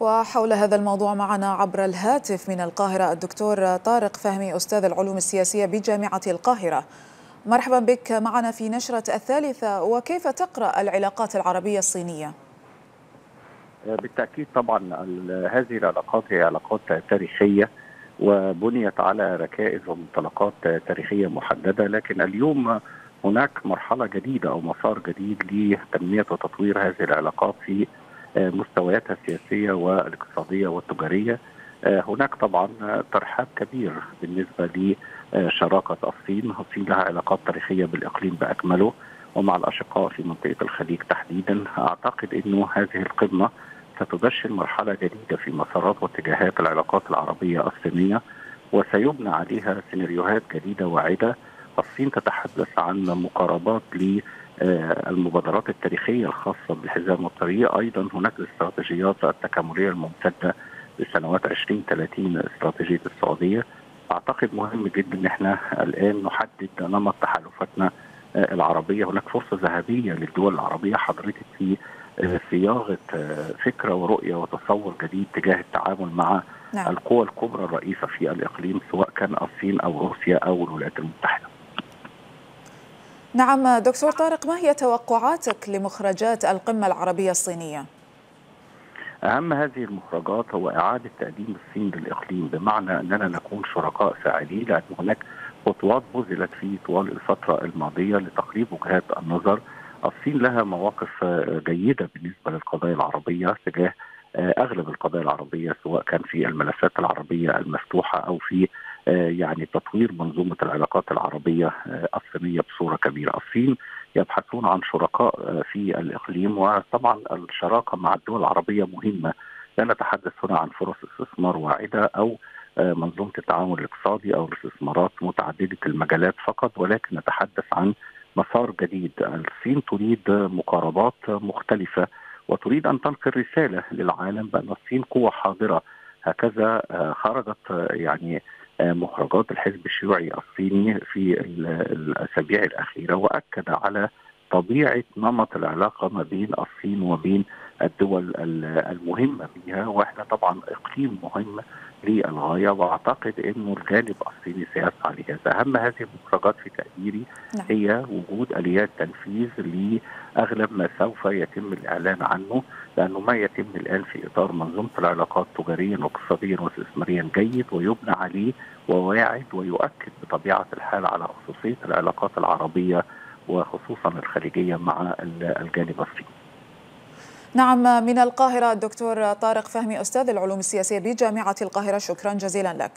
وحول هذا الموضوع معنا عبر الهاتف من القاهرة الدكتور طارق فهمي أستاذ العلوم السياسية بجامعة القاهرة. مرحبا بك معنا في نشرة الثالثة. وكيف تقرأ العلاقات العربية الصينية؟ بالتأكيد طبعا هذه العلاقات هي علاقات تاريخية وبنيت على ركائز ومنطلقات تاريخية محددة. لكن اليوم هناك مرحلة جديدة أو مسار جديد لتنمية وتطوير هذه العلاقات في مستوياتها السياسية والاقتصادية والتجارية. هناك طبعا ترحاب كبير بالنسبة لشراكة الصين. الصين لها علاقات تاريخية بالإقليم بأكمله ومع الأشقاء في منطقة الخليج تحديدا. أعتقد أنه هذه القمة ستدشن مرحلة جديدة في مسارات واتجاهات العلاقات العربية الصينية وسيبنى عليها سيناريوهات جديدة واعدة الصين تتحدث عن مقاربات للمبادرات التاريخية الخاصة بالحزام والطريق. أيضا هناك الاستراتيجيات التكاملية الممتدة لسنوات 2030 استراتيجية السعودية. أعتقد مهم جدا أن إحنا الآن نحدد نمط تحالفاتنا العربية. هناك فرصة ذهبية للدول العربية. حضرتك في صياغة فكرة ورؤية وتصور جديد تجاه التعامل مع نعم. القوى الكبرى الرئيسة في الإقليم سواء كان الصين أو روسيا أو الولايات المتحدة. نعم دكتور طارق ما هي توقعاتك لمخرجات القمة العربية الصينية؟ أهم هذه المخرجات هو إعادة تقديم الصين للإقليم بمعنى أننا نكون شركاء فاعلين لأن هناك خطوات بذلت في طوال الفترة الماضية لتقريب وجهات النظر الصين لها مواقف جيدة بالنسبة للقضايا العربية تجاه أغلب القضايا العربية سواء كان في الملفات العربية المفتوحة أو في يعني تطوير منظومة العلاقات العربية الصينية بصورة كبيرة. الصين يبحثون عن شركاء في الإقليم وطبعا الشراكة مع الدول العربية مهمة. لا نتحدث هنا عن فرص استثمار واعدة أو منظومة التعاون الاقتصادي أو الاستثمارات متعددة المجالات فقط ولكن نتحدث عن مسار جديد. الصين تريد مقاربات مختلفة وتريد أن تنقل رسالة للعالم بأن الصين قوة حاضرة. هكذا خرجت يعني مخرجات الحزب الشيوعي الصيني في الأسابيع الأخيرة وأكد على طبيعة نمط العلاقة ما بين الصين وبين الدول المهمة بها وإحنا طبعا إقليم مهم للغاية وأعتقد أنه الجانب الصيني سيسعى لهذا أهم هذه المخرجات في تقديري نعم. هي وجود آليات تنفيذ لأغلب ما سوف يتم الإعلان عنه لأنه ما يتم الآن في إطار منظومة العلاقات تجاريا واقتصاديا واستثماريا جيد ويبنى عليه وواعد ويؤكد بطبيعة الحال على خصوصية العلاقات العربية وخصوصا الخليجية مع الجانب الصيني. نعم من القاهرة الدكتور طارق فهمي أستاذ العلوم السياسية بجامعة القاهرة شكرا جزيلا لك.